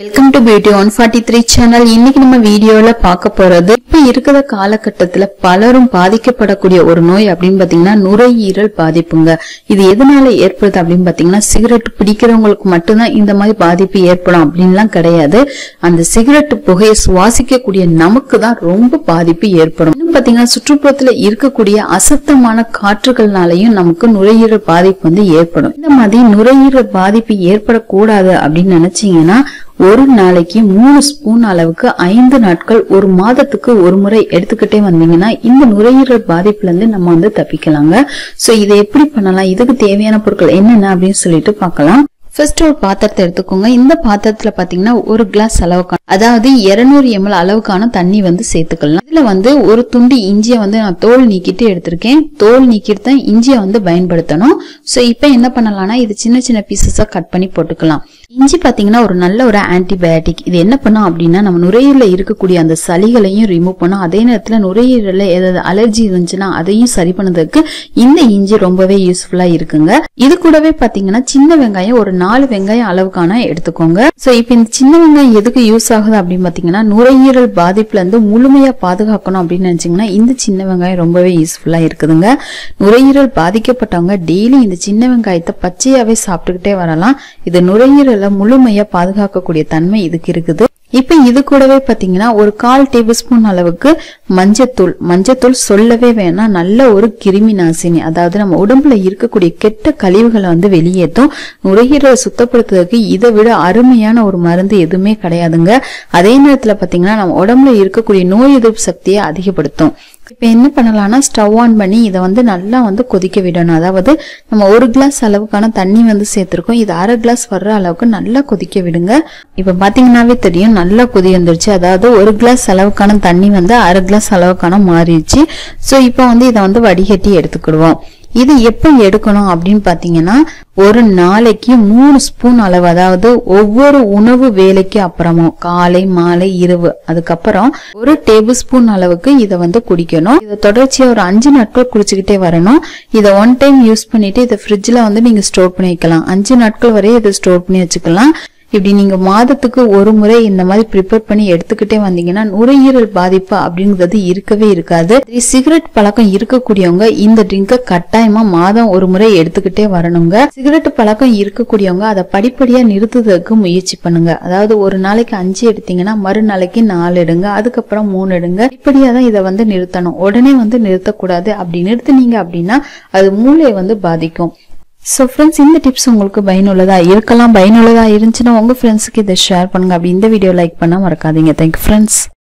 Welcome to beauty one forty three channel இன்னைக்கு நம்ம வீடியோல பார்க்க போறது இப்ப இருக்கிற காலகட்டத்துல பலரும் பாதிக்கப்படக்கூடிய ஒரு நோய் அப்படின்னு பாத்தீங்கன்னா நுரையீரல் பாதிப்புங்க. இது எதனால ஏற்படுது அப்படின்னு பாத்தீங்கன்னா சிகரெட் பிடிக்கிறவங்களுக்கு மட்டும்தான் இந்த மாதிரி பாதிப்பு ஏற்படும் அப்படின்லாம் கிடையாது. அந்த சிகரெட் புகையை சுவாசிக்கக்கூடிய நமக்கு தான் ரொம்ப பாதிப்பு ஏற்படும். பாத்தீங்கன்னா சுற்றுப்புறத்துல இருக்கக்கூடிய அசத்தமான காற்றுகள்னாலையும் நமக்கு நுரையீரல் பாதிப்பு வந்து ஏற்படும். இந்த மாதிரி நுரையீரல் பாதிப்பு ஏற்படக்கூடாது அப்படின்னு நினைச்சீங்கன்னா ஒரு நாளைக்கு மூணு ஸ்பூன் அளவுக்கு ஐந்து நாட்கள் ஒரு மாதத்துக்கு ஒரு முறை எடுத்துக்கிட்டே வந்தீங்கன்னா இந்த நுரையீரல் பாதிப்புல இருந்து நம்ம வந்து தப்பிக்கலாங்க. சோ இதை எப்படி பண்ணலாம்? இதுக்கு தேவையான பொருட்கள் என்னென்ன அப்படின்னு சொல்லிட்டு பார்க்கலாம். ஃபர்ஸ்ட் ஒரு பாத்திரத்தை எடுத்துக்கோங்க. இந்த பாத்திரத்துல பாத்தீங்கன்னா ஒரு கிளாஸ் அளவுக்கான அதாவது 200 எம்எல் அளவுக்கான தண்ணி வந்து சேர்த்துக்கலாம். இதுல வந்து ஒரு துண்டு இஞ்சியை வந்து நான் தோல் நீக்கிட்டு எடுத்திருக்கேன். தோல் நீக்கிட்டு தான் இஞ்சியை வந்து பயன்படுத்தணும். சோ இப்போ என்ன பண்ணலாம்னா இது சின்ன சின்ன பீசஸா கட் பண்ணி போட்டுக்கலாம். இஞ்சி பார்த்தீங்கன்னா ஒரு நல்ல ஒரு ஆன்டிபயோட்டிக் இது என்ன பண்ணும் அப்படின்னா நம்ம நுரையீரல இருக்கக்கூடிய அந்த சளிகளையும் ரிமூவ் பண்ணும். அதே நேரத்தில் நுரையீரலில் ஏதாவது அலர்ஜி இருந்துச்சுன்னா அதையும் சரி பண்ணதுக்கு இந்த இஞ்சி ரொம்பவே யூஸ்ஃபுல்லாக இருக்குங்க. இது கூடவே பார்த்தீங்கன்னா சின்ன வெங்காயம் ஒரு நாலு வெங்காயம் அளவுக்கான எடுத்துக்கோங்க. ஸோ இப்போ இந்த சின்ன வெங்காயம் எதுக்கு யூஸ் ஆகுது அப்படின்னு பார்த்தீங்கன்னா நுரையீரல் பாதிப்புலேருந்து இருந்து பாதுகாக்கணும் அப்படின்னு நினச்சிங்கன்னா இந்த சின்ன வெங்காயம் ரொம்பவே யூஸ்ஃபுல்லாக இருக்குதுங்க. நுரையீரல் பாதிக்கப்பட்டவங்க டெய்லி இந்த சின்ன வெங்காயத்தை பச்சையாகவே சாப்பிட்டுக்கிட்டே வரலாம். இது நுரையீரல் முழுமையா பாதுகாக்கக்கூடிய தன்மை இதுக்கு இருக்குது. இப்ப இது கூடவே பாத்தீங்கன்னா ஒரு கால் டேபிள் ஸ்பூன் அளவுக்கு மஞ்சத்தூள். மஞ்சத்தூள் சொல்லவே வேணாம் நல்ல ஒரு கிருமி நாசினி. அதாவது நம்ம உடம்புல இருக்கக்கூடிய கெட்ட கழிவுகளை வந்து வெளியேற்றும். நுரையீரலை சுத்தப்படுத்துறதுக்கு இதை விட அருமையான ஒரு மருந்து எதுவுமே கிடையாதுங்க. அதே நேரத்துல பாத்தீங்கன்னா நம்ம உடம்புல இருக்கக்கூடிய நோய் எதிர்ப்பு சக்தியை அதிகப்படுத்தும். இப்போ என்ன பண்ணலாம்னா ஸ்டவ் ஆன் பண்ணி இதை வந்து நல்லா வந்து கொதிக்க விடணும். அதாவது நம்ம ஒரு கிளாஸ் அளவுக்கான தண்ணி வந்து சேர்த்துருக்கோம். இது அரை கிளாஸ் வர்ற அளவுக்கு நல்லா கொதிக்க விடுங்க. இப்போ பார்த்தீங்கன்னாவே தெரியும் நல்லா கொதி வந்துருச்சு. அதாவது ஒரு கிளாஸ் அளவுக்கான தண்ணி வந்து அரை கிளாஸ் அளவுக்கான மாறிடுச்சு. ஸோ இப்போ வந்து இதை வந்து வடிகட்டி எடுத்துக்கிடுவோம். இது எப்போ எடுக்கணும் அப்படின்னு பாத்தீங்கன்னா ஒரு நாளைக்கு மூணு ஸ்பூன் அளவு அதாவது ஒவ்வொரு உணவு வேலைக்கு அப்புறமும் காலை மாலை இரவு அதுக்கப்புறம் ஒரு டேபிள் ஸ்பூன் அளவுக்கு இதை வந்து குடிக்கணும். இதை தொடர்ச்சியா ஒரு அஞ்சு நாட்கள் குடிச்சுக்கிட்டே வரணும். இதை ஒன் டைம் யூஸ் பண்ணிட்டு இதை ஃப்ரிட்ஜ்ல வந்து நீங்க ஸ்டோர் பண்ணி வைக்கலாம். அஞ்சு நாட்கள் வரையும் இதை ஸ்டோர் பண்ணி வச்சுக்கலாம். இப்படி நீங்க மாதத்துக்கு ஒரு முறை இந்த மாதிரி ப்ரிப்பேர் பண்ணி எடுத்துக்கிட்டே வந்தீங்கன்னா நுரையீரல் பாதிப்பு அப்படிங்கிறது இருக்கவே இருக்காது. சிகரெட் பழக்கம் இருக்கக்கூடியவங்க இந்த ட்ரிங்கை கட்டாயமா மாதம் ஒரு முறை எடுத்துக்கிட்டே வரணுங்க. சிகரெட் பழக்கம் இருக்கக்கூடியவங்க அதை படிப்படியா நிறுத்துறதுக்கு முயற்சி பண்ணுங்க. அதாவது ஒரு நாளைக்கு அஞ்சு எடுத்தீங்கன்னா மறுநாளைக்கு நாலு எடுங்க அதுக்கப்புறம் மூணு எடுங்க. இப்படியா தான் இதை வந்து நிறுத்தணும். உடனே வந்து நிறுத்தக்கூடாது. அப்படி நிறுத்துனீங்க அப்படின்னா அது மூளையை வந்து பாதிக்கும். ஸோ ஃப்ரெண்ட்ஸ் இந்த டிப்ஸ் உங்களுக்கு பயனுள்ளதா இருக்கலாம் பயனுள்ளதா இருந்துச்சுன்னா உங்க ஃப்ரெண்ட்ஸுக்கு இதை ஷேர் பண்ணுங்க. அப்படி இந்த வீடியோ லைக் பண்ணால் மறக்காதீங்க. Thank you friends